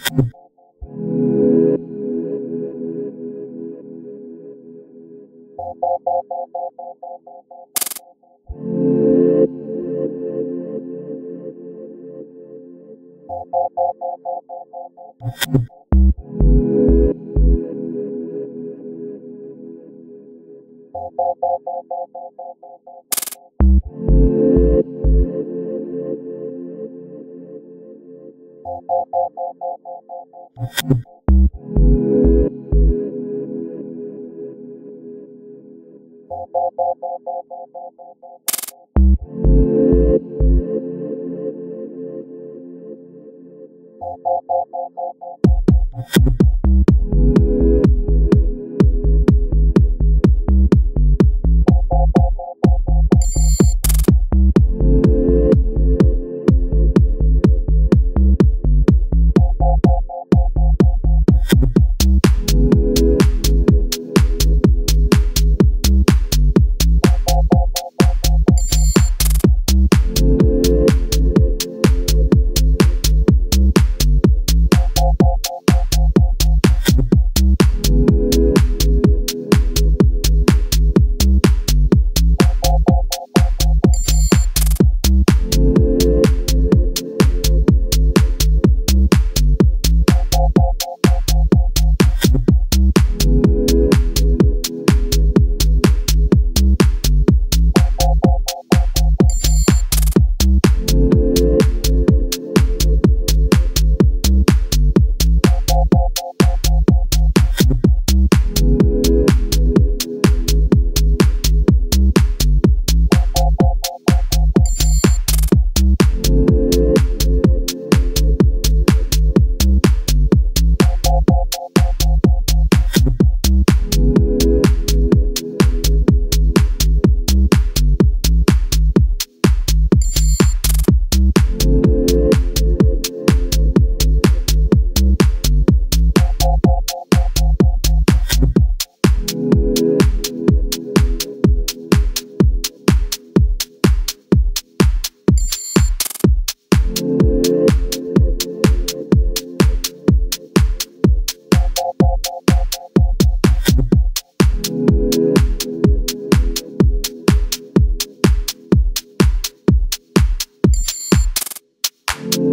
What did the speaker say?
you you you